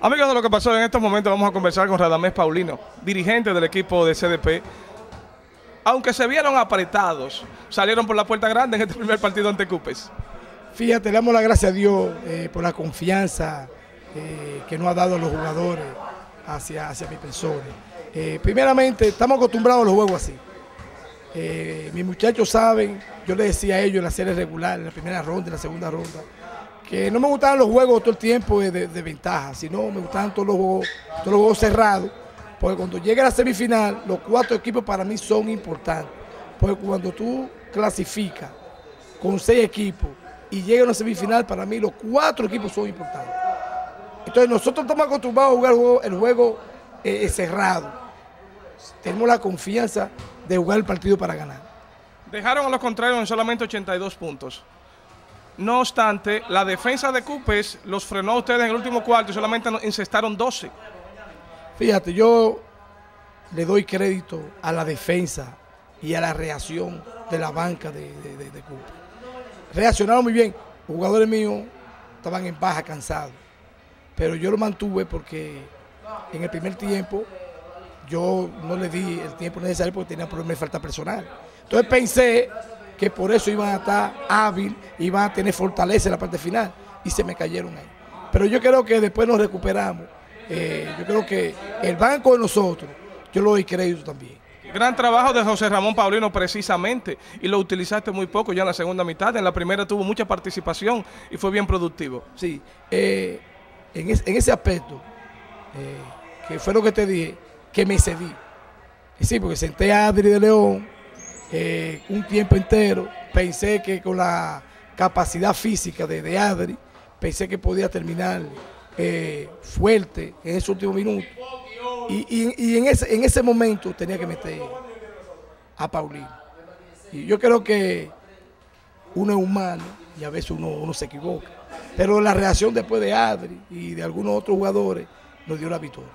Amigos de lo que pasó en estos momentos, vamos a conversar con Radamés Paulino, dirigente del equipo de CDP. Aunque se vieron apretados, salieron por la puerta grande en este primer partido ante Cupes. Fíjate, le damos la gracia a Dios eh, por la confianza eh, que nos ha dado los jugadores hacia, hacia mi persona. Eh, primeramente, estamos acostumbrados a los juegos así. Eh, mis muchachos saben, yo les decía a ellos en la serie regular, en la primera ronda, en la segunda ronda, que no me gustaban los juegos todo el tiempo de, de- ventaja, sino me gustaban todos los juegos, los juegos cerrados, porque cuando llegue a la semifinal, los cuatro equipos para mí son importantes, porque cuando tú clasificas con seis equipos y llega a una semifinal, para mí los cuatro equipos son importantes. Entonces nosotros estamos acostumbrados a jugar el juego, el juego, eh, eh, cerrado. Tenemos la confianza de jugar el partido para ganar. Dejaron a los contrarios en solamente 82 puntos. No obstante, la defensa de Cupes los frenó a ustedes en el último cuarto y solamente incestaron 12. Fíjate, yo le doy crédito a la defensa y a la reacción de la banca de, de, Cuba. Reaccionaron muy bien. Jugadores míos estaban en baja, cansados. Pero yo lo mantuve porque en el primer tiempo yo no le di el tiempo necesario porque tenía problemas de falta personal. Entonces pensé que por eso iban a estar hábil, iban a tener fortaleza en la parte final y se me cayeron ahí. Pero yo creo que después nos recuperamos. Eh, yo creo que el banco de nosotros, yo lo doy crédito también. Gran trabajo de José Ramón Paulino precisamente y lo utilizaste muy poco ya en la segunda mitad. En la primera tuvo mucha participación y fue bien productivo. Sí, eh, en, es- en ese aspecto, eh, que fue lo que te dije, que me cedí. Sí, porque senté a Adri de León eh, un tiempo entero, pensé que con la capacidad física de, Adri, pensé que podía terminar eh, fuerte en ese último minuto. Y, y- y en, ese, en ese momento tenía que meter a Paulino. Y yo creo que uno es humano y a veces uno, uno se equivoca. Pero la reacción después de Adri y de algunos otros jugadores nos dio la victoria.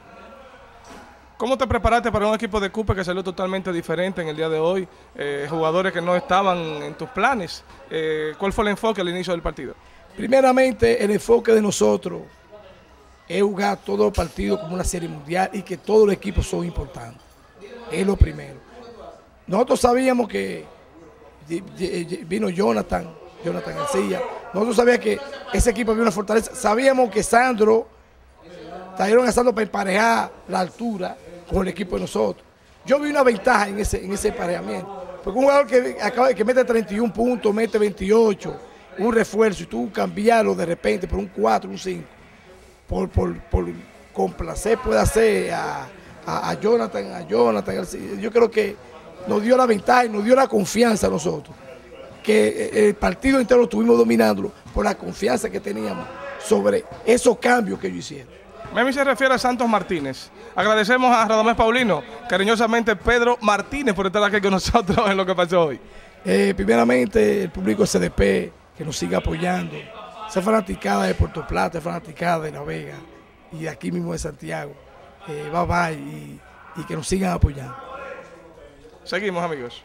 ¿Cómo te preparaste para un equipo de Cupes que salió totalmente diferente en el día de hoy? Eh, jugadores que no estaban en tus planes. Eh, ¿Cuál fue el enfoque al inicio del partido? Primeramente, el enfoque de nosotros es jugar todo el partido como una serie mundial y que todos los equipos son importantes. Es lo primero. Nosotros sabíamos que vino Jonathan, Jonathan García. Nosotros sabíamos que ese equipo había una fortaleza. Sabíamos que Sandro trajeron a Sandro para emparejar la altura con el equipo de nosotros. Yo vi una ventaja en ese, en ese emparejamiento. Porque un jugador que, acaba, que mete 31 puntos, mete 28, un refuerzo, y tú cambiarlo de repente por un 4, un 5, por, por, por complacer puede hacer a, a- Jonathan, a Jonathan. Yo creo que nos dio la ventaja y nos dio la confianza a nosotros. Que eh, el partido entero estuvimos dominándolo por la confianza que teníamos sobre esos cambios que ellos hicieron. Memi se refiere a Santos Martínez. Agradecemos a Radamés Paulino, cariñosamente Pedro Martínez por estar aquí con nosotros en lo que pasó hoy. Eh, primeramente, el público CDP que nos siga apoyando. Esa fanaticada de Puerto Plata, esa fanaticada de La Vega y de aquí mismo de Santiago. Eh, bye bye y, y que nos sigan apoyando. Seguimos amigos.